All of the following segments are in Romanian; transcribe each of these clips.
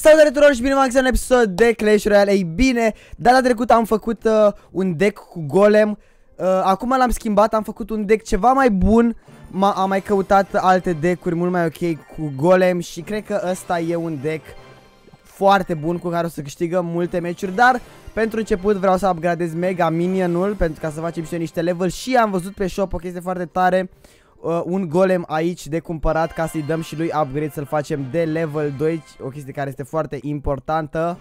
Salutare tuturor și bine v-am un episod de Clash Royale. Ei bine, data trecută am făcut uh, un deck cu golem. Uh, Acum l-am schimbat, am făcut un deck ceva mai bun. Am mai căutat alte deckuri mult mai ok cu golem Și cred că ăsta e un deck foarte bun cu care o să câștigăm multe meciuri Dar pentru început vreau să upgradez Mega Minionul Pentru ca să facem și eu niște level Și am văzut pe shop o chestie foarte tare. uh, un golem aici de cumpărat ca să-i dăm și lui upgrade să-l facem de level 2, o chestie care este foarte importantă.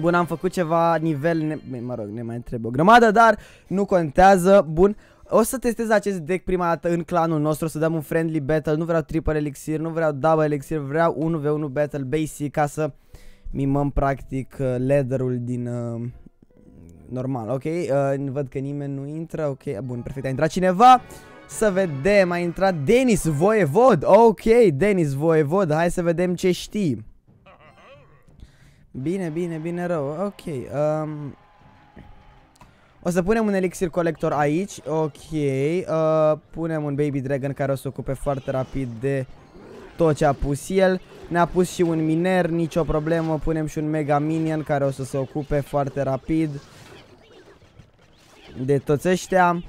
Bun, am făcut ceva nivel, ne mă rog, ne mai întreb o grămadă, dar nu contează. Bun, o să testez acest deck prima dată în clanul nostru, o să dăm un friendly battle, nu vreau triple elixir, nu vreau double elixir, vreau 1v1 battle basic ca să mimăm practic uh, leaderul din uh, normal, ok? Uh, văd că nimeni nu intră, ok, bun, perfect, a intrat cineva. Să vedem, a intrat Denis Voievod. Ok, Denis Voievod, hai să vedem ce știi. Bine, bine, bine rău, ok um, O să punem un elixir colector aici, ok uh, Punem un baby dragon care o să ocupe foarte rapid de tot ce a pus el. Ne-a pus și un miner, nicio problemă. Punem și un mega minion care o să se ocupe foarte rapid De toți ăștia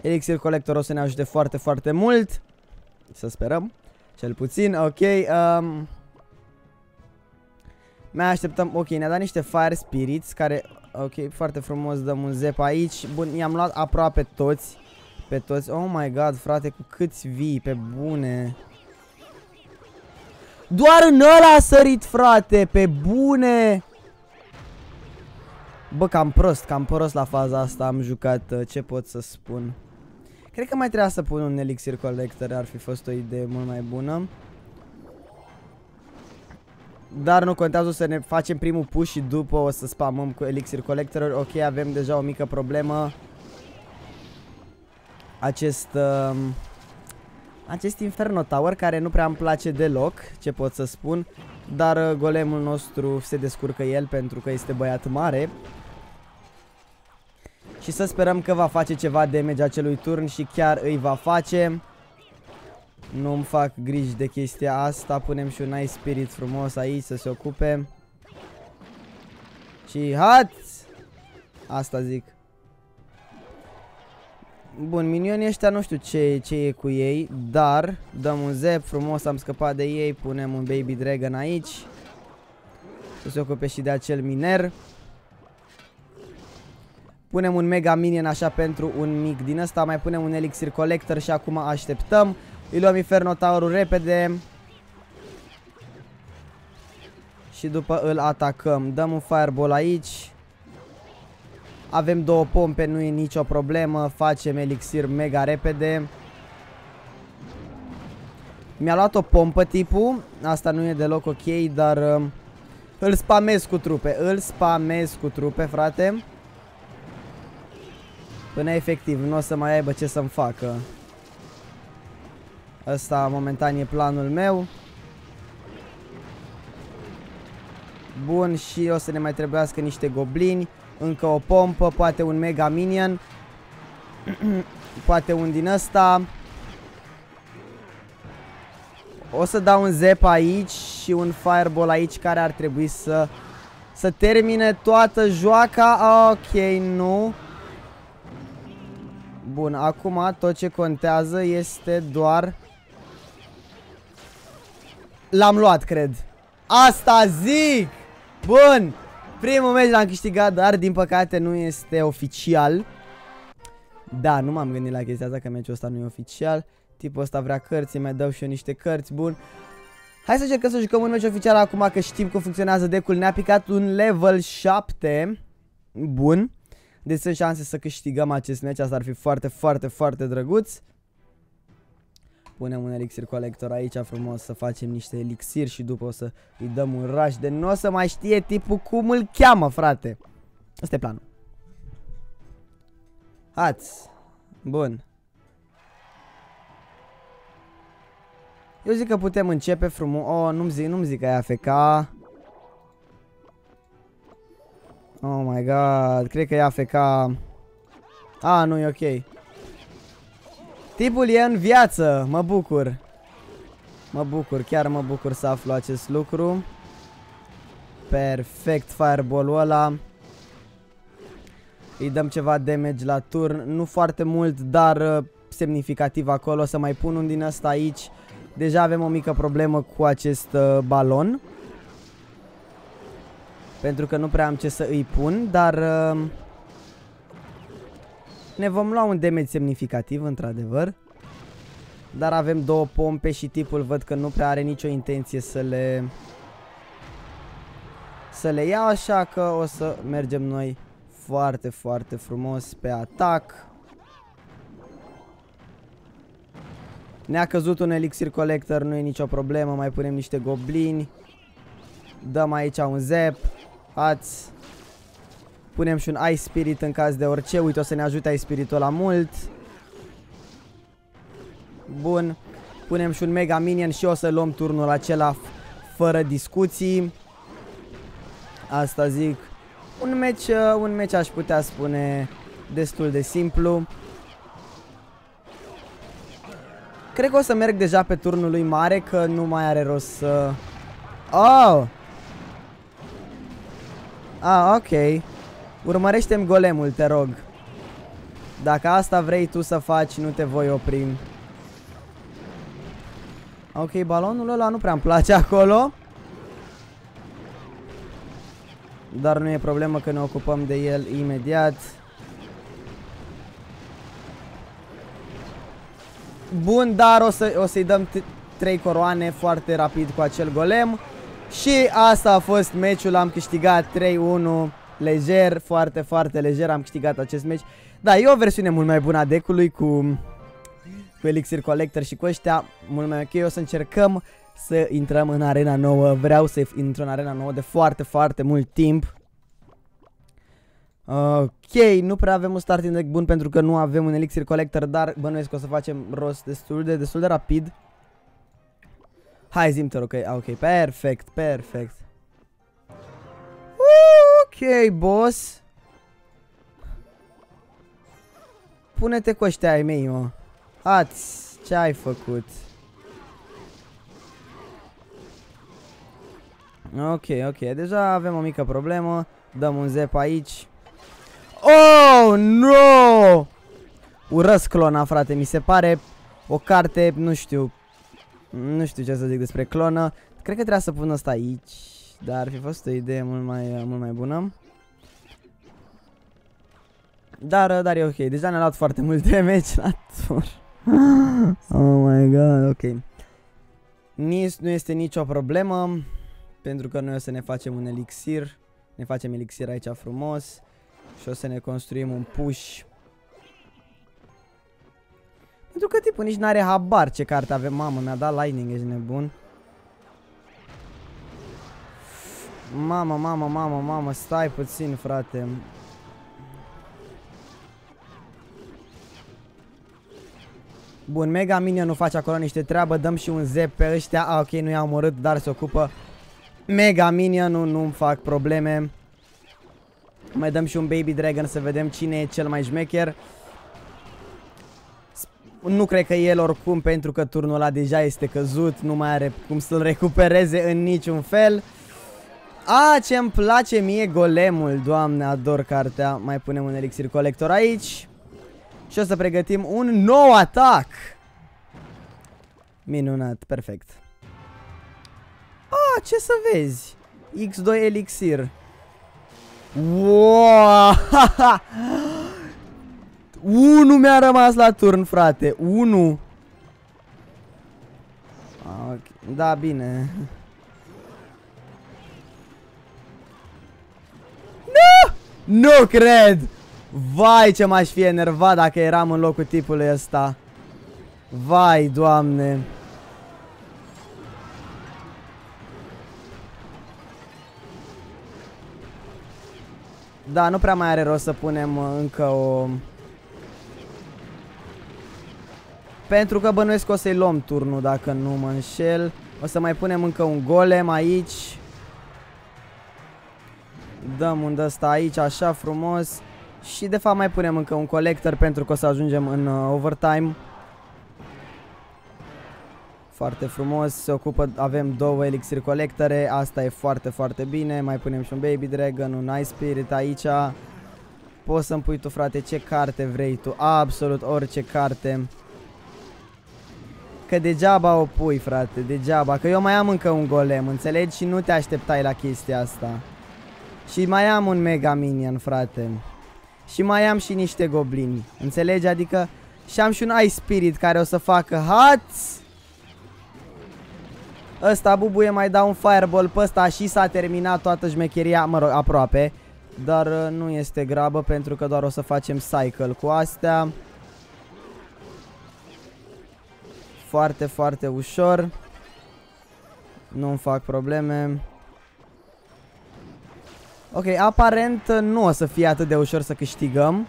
Elixir Collector o să ne ajute foarte, foarte mult. Să sperăm. Cel puțin, ok. Um, mai așteptăm, ok, ne-a dat niște Fire Spirits care, ok, foarte frumos, dăm un zep aici. Bun, i-am luat aproape toți. Pe toți. Oh my god, frate, cu câți vii, pe bune. Doar în ăla a sărit, frate, pe bune. Bă, cam prost, cam prost la faza asta am jucat, uh, ce pot să spun. Cred că mai trebuia să pun un elixir collector, ar fi fost o idee mult mai bună. Dar nu contează să ne facem primul push și după o să spamăm cu elixir collector. Ok, avem deja o mică problemă. Acest... Uh, acest Inferno Tower care nu prea îmi place deloc, ce pot să spun. Dar uh, golemul nostru se descurcă el pentru că este băiat mare. Și să sperăm că va face ceva damage acelui turn și chiar îi va face. Nu-mi fac griji de chestia asta. Punem și un Ice Spirit frumos aici să se ocupe. Și hat! Asta zic. Bun, minionii ăștia nu știu ce, ce e cu ei, dar dăm un zep frumos, am scăpat de ei, punem un Baby Dragon aici. Să se ocupe și de acel miner. Punem un Mega Minion așa pentru un mic din ăsta. Mai punem un Elixir Collector și acum așteptăm. Îi luăm Inferno Tower-ul repede. Și după îl atacăm. Dăm un Fireball aici. Avem două pompe, nu e nicio problemă. Facem elixir mega repede. Mi-a luat o pompă tipul. Asta nu e deloc ok, dar... Uh, îl spamez cu trupe. Îl spamez cu trupe, frate. Până efectiv nu o să mai aibă ce să-mi facă. Asta momentan e planul meu. Bun, și o să ne mai trebuiască niște goblini. Încă o pompă, poate un mega minion. poate un din ăsta. O să dau un zep aici și un fireball aici care ar trebui să să termine toată joaca. Ok, nu. Bun, acum tot ce contează este doar... L-am luat, cred. Asta zic! Bun! Primul meci l-am câștigat, dar din păcate nu este oficial. Da, nu m-am gândit la chestia asta, că meciul ăsta nu e oficial. Tipul ăsta vrea cărți, mai dau și eu niște cărți, bun. Hai să încercăm să jucăm un meci oficial acum că știm cum funcționează decul. Ne-a picat un level 7. Bun. Deci sunt șanse să câștigăm acest meci, asta ar fi foarte, foarte, foarte drăguț. Punem un elixir colector aici frumos să facem niște elixir și după o să îi dăm un rush de nu o să mai știe tipul cum îl cheamă, frate. Asta e planul. Hați. Bun. Eu zic că putem începe frumos. Oh, nu-mi zic, nu-mi zic că e AFK. Oh my god, cred că e AFK. Ah, nu e ok. Tipul e în viață, mă bucur. Mă bucur, chiar mă bucur să aflu acest lucru. Perfect, fireball-ul ăla. Îi dăm ceva damage la turn, nu foarte mult, dar uh, semnificativ acolo. O să mai pun un din ăsta aici. Deja avem o mică problemă cu acest uh, balon. Pentru că nu prea am ce să îi pun, dar... Uh, ne vom lua un damage semnificativ, într-adevăr. Dar avem două pompe și tipul văd că nu prea are nicio intenție să le... Să le iau, așa că o să mergem noi foarte, foarte frumos pe atac. Ne-a căzut un elixir collector, nu e nicio problemă, mai punem niște goblini. Dăm aici un zap. Ați. Punem și un Ice Spirit în caz de orice. Uite, o să ne ajute Ice Spiritul la mult. Bun. Punem și un Mega Minion și o să luăm turnul acela fără discuții. Asta zic. Un match, uh, un match aș putea spune destul de simplu. Cred că o să merg deja pe turnul lui mare, că nu mai are rost să... Oh! Ah, ok. Urmărește-mi golemul, te rog. Dacă asta vrei tu să faci, nu te voi opri. Ok, balonul ăla nu prea îmi place acolo. Dar nu e problemă că ne ocupăm de el imediat. Bun, dar o, să, o să-i dăm trei coroane foarte rapid cu acel golem. Și asta a fost meciul, am câștigat 3-1 lejer, foarte, foarte lejer, am câștigat acest meci. Da, e o versiune mult mai bună a deck-ului cu, cu Elixir Collector și cu ăștia, mult mai ok. O să încercăm să intrăm în arena nouă, vreau să intru în arena nouă de foarte, foarte mult timp. Ok, nu prea avem un starting deck bun pentru că nu avem un elixir collector, dar bănuiesc că o să facem rost destul de, destul de rapid. Hai zim te rog, ok, ok, perfect, perfect. Ok, boss. Pune-te cu ăștia ai mei, mă. Ați, ce ai făcut? Ok, ok, deja avem o mică problemă. Dăm un zep aici. Oh, no! Urăsc clona, frate, mi se pare o carte, nu știu, nu știu ce să zic despre clonă. Cred că trebuia să pun asta aici, dar ar fi fost o idee mult mai, mult mai bună. Dar, dar e ok, deja ne-a luat foarte mult damage la tur. oh my god, ok. Nici nu este nicio problemă, pentru că noi o să ne facem un elixir. Ne facem elixir aici frumos. Și o să ne construim un push. Pentru că tipul nici n-are habar ce carte avem. Mamă, mi-a dat lightning, ești nebun. Mamă, mamă, mamă, mamă, stai puțin, frate. Bun, Mega Minion nu face acolo niște treabă, dăm și un zep pe ăștia. Ah, ok, nu i-a omorât, dar se ocupă Mega Minion, nu, nu-mi fac probleme. Mai dăm și un Baby Dragon să vedem cine e cel mai șmecher. Nu cred că el oricum, pentru că turnul ăla deja este căzut, nu mai are cum să-l recupereze în niciun fel. A, ce îmi place mie golemul, doamne, ador cartea. Mai punem un elixir colector aici. Și o să pregătim un nou atac. Minunat, perfect. A, ce să vezi? X2 elixir. Wow! Unu mi-a rămas la turn, frate. Unu. Okay. Da, bine. Nu! Nu cred! Vai ce m-aș fi enervat dacă eram în locul tipului ăsta. Vai, doamne. Da, nu prea mai are rost să punem uh, încă o... Pentru că bănuiesc că o să-i luăm turnul dacă nu mă înșel. O să mai punem încă un golem aici. Dăm un ăsta aici, așa frumos. Și de fapt mai punem încă un collector pentru că o să ajungem în uh, overtime. Foarte frumos, se ocupă, avem două elixir colectare, asta e foarte, foarte bine. Mai punem și un Baby Dragon, un Ice Spirit aici. Poți să-mi pui tu, frate, ce carte vrei tu, absolut orice carte. Că degeaba o pui, frate, degeaba, că eu mai am încă un golem, înțelegi? Și nu te așteptai la chestia asta. Și mai am un Mega Minion, frate. Și mai am și niște goblini, înțelegi? Adică și am și un Ice Spirit care o să facă hați Ăsta bubuie mai dau un fireball pe ăsta și s-a terminat toată șmecheria, mă rog, aproape. Dar uh, nu este grabă pentru că doar o să facem cycle cu astea. Foarte, foarte ușor. Nu-mi fac probleme. Ok, aparent uh, nu o să fie atât de ușor să câștigăm.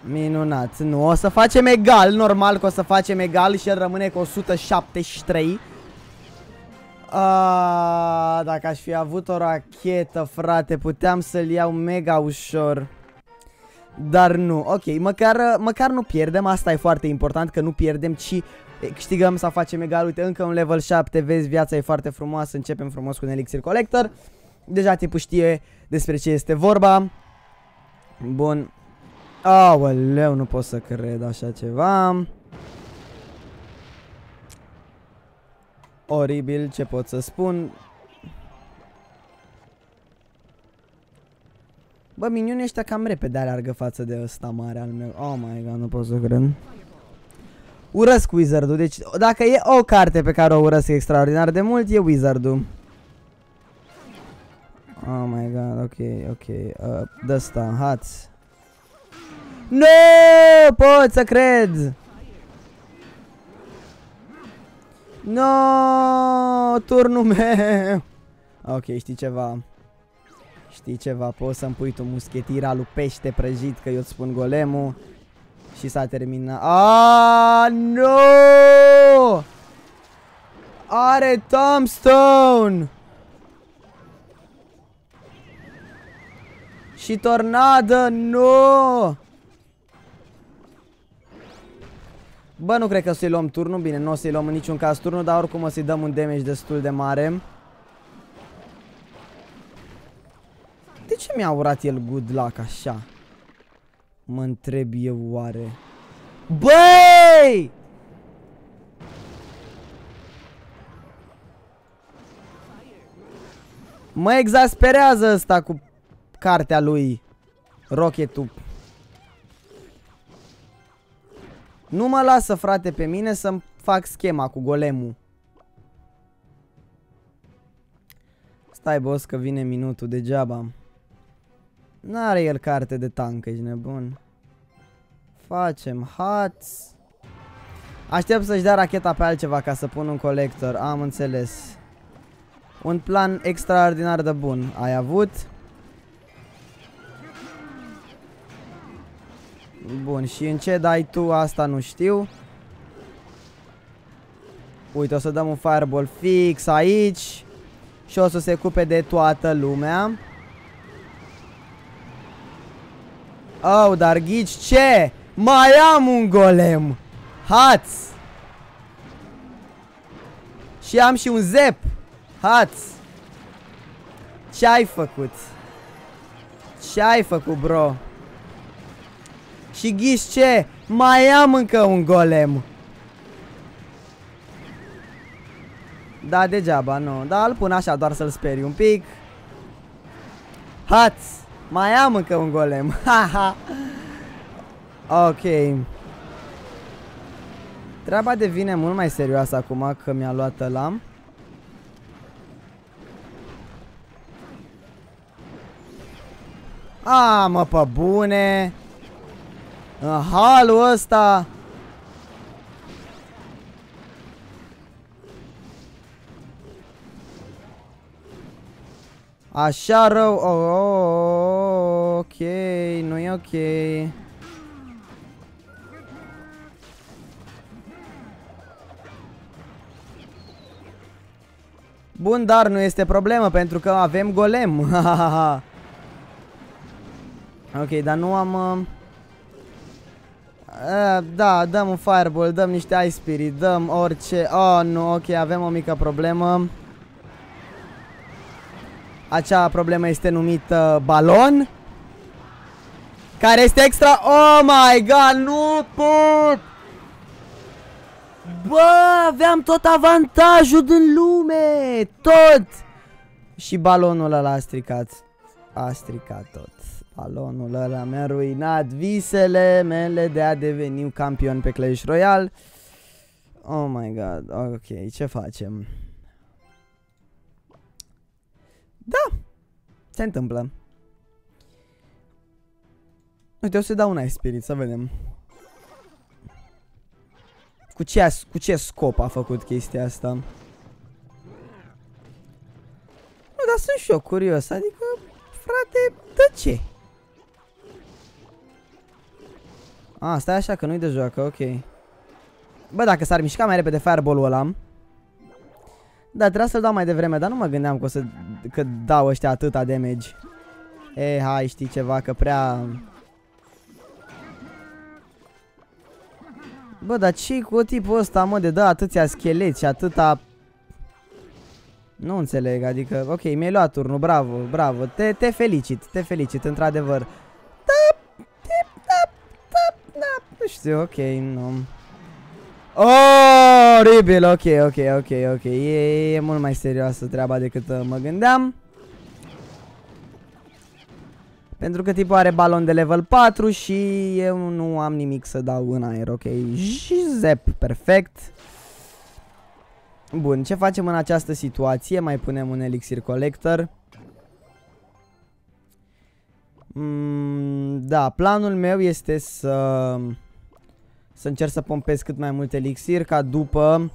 Minunat. Nu, o să facem egal. Normal că o să facem egal și el rămâne cu 173. Aaaa, dacă aș fi avut o rachetă, frate, puteam să-l iau mega ușor. Dar nu, ok, măcar, măcar nu pierdem, asta e foarte important, că nu pierdem, ci câștigăm să facem egal. Uite, încă un level 7, vezi, viața e foarte frumoasă, începem frumos cu un elixir collector. Deja tipul știe despre ce este vorba. Bun. Aoleu, nu pot să cred așa ceva. Oribil, ce pot să spun. Bă, minionii ăștia cam repede alergă față de ăsta mare al meu. Oh my god, nu pot să cred. Urăsc Wizard-ul, deci dacă e o carte pe care o urăsc extraordinar de mult, e Wizard-ul. Oh my god, ok, ok. Uh, de asta, hați. Nu pot să cred! No, turnul meu. Ok, știi ceva. Știi ceva, poți să-mi pui tu muschetira lui pește prăjit, că eu îți spun golemul. Și s-a terminat. Ah, no! Are tombstone! Și tornadă, nu! Bă, nu cred că o să-i luăm turnul, bine, nu o să-i luăm în niciun caz turnul, dar oricum o să-i dăm un damage destul de mare. De ce mi-a urat el good luck așa? Mă întreb eu oare. Băi! Mă exasperează ăsta cu cartea lui Rocket-ul Nu mă lasă, frate, pe mine să-mi fac schema cu golemul. Stai, boss, că vine minutul degeaba. N-are el carte de tank, ești nebun. Facem hats. Aștept să-și dea racheta pe altceva ca să pun un colector. Am înțeles. Un plan extraordinar de bun. Ai avut? Bun, și în ce dai tu asta nu știu. Uite, o să dăm un fireball fix aici. Și o să se cupe de toată lumea. Oh, dar ghici ce? Mai am un golem! Hați! Și am și un zep! Hați! Ce ai făcut? Ce ai făcut, bro? Și ghiși ce? Mai am încă un golem. Da, degeaba, nu. Da, îl pun așa doar să-l speri un pic. Hați! Mai am încă un golem. Haha. ok. Treaba devine mult mai serioasă acum că mi-a luat ăla. A, mă, pe bune. În halul ăsta Așa rău oh, oh, oh, Ok, nu e ok Bun, dar nu este problemă pentru că avem golem Ok, dar nu am... Uh... Uh, da, dăm un fireball, dăm niște ice spirit, dăm orice. Oh, nu, ok, avem o mică problemă. Acea problemă este numită balon. Care este extra... Oh my god, nu pot! Bă, aveam tot avantajul din lume! Tot! Și balonul ăla a stricat. A stricat tot. Balonul ăla mi-a ruinat visele mele de a deveni un campion pe Clash Royale. Oh my god, ok, ce facem? Da, se întâmplă. Uite, o să dau un Ice Spirit, să vedem. Cu ce, cu ce scop a făcut chestia asta? Nu, dar sunt și eu curios, adică, frate, de ce? A, stai așa că nu-i de joacă, ok. Bă, dacă s-ar mișca mai repede fireball-ul ăla Da, trebuia să-l dau mai devreme, dar nu mă gândeam că o să că dau ăștia atâta damage E, hai, știi ceva, că prea... Bă, dar ce cu tipul ăsta, mă, de dă atâția scheleți și atâta... Nu înțeleg, adică, ok, mi-ai luat turnul, bravo, bravo, te, te felicit, te felicit, într-adevăr. Da, da, da, da, nu știu, ok, nu. Oh, oribil, ok, ok, ok, ok, e, e mult mai serioasă treaba decât uh, mă gândeam. Pentru că tipul are balon de level 4 și eu nu am nimic să dau în aer, ok? Și zep, perfect. Bun, ce facem în această situație? Mai punem un elixir collector. Mm, da, planul meu este să... Să încerc să pompez cât mai mult elixir ca după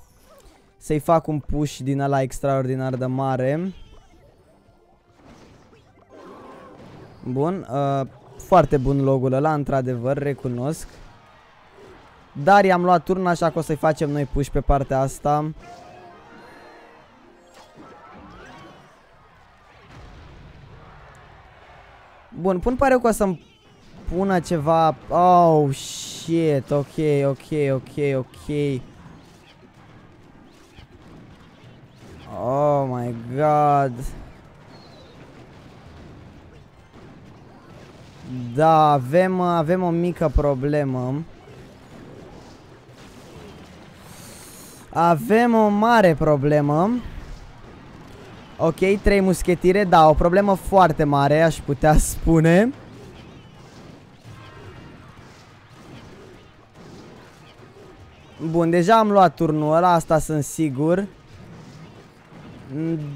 să-i fac un push din ăla extraordinar de mare. Bun, uh, foarte bun logul ăla, într-adevăr, recunosc. Dar i-am luat turn, așa că o să-i facem noi push pe partea asta. Bun, pun pare că o să-mi pună ceva... Oh, shit, ok, ok, ok, ok. Oh my god. Da, avem, avem o mică problemă. Avem o mare problemă. Ok, trei muschetire, da, o problemă foarte mare, aș putea spune. Bun, deja am luat turnul ăla, asta sunt sigur.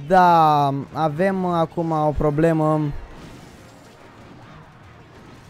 Da, avem acum o problemă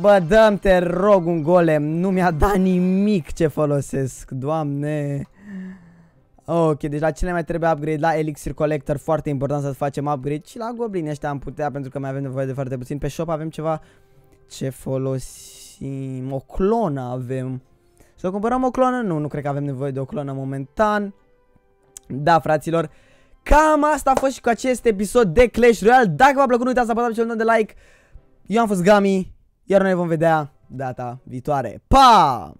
Bă, dăm te rog un golem, nu mi-a dat nimic ce folosesc, doamne. Ok, deci la cine mai trebuie upgrade? La Elixir Collector, foarte important să facem upgrade. Și la Goblin ăștia am putea, pentru că mai avem nevoie de foarte puțin. Pe shop avem ceva ce folosim. O clonă avem. Să cumpărăm o clonă? Nu, nu cred că avem nevoie de o clonă momentan. Da, fraților. Cam asta a fost și cu acest episod de Clash Royale. Dacă v-a plăcut, nu uitați să apăsați cel de like. Eu am fost Gami Iar noi vom vedea data viitoare Pa!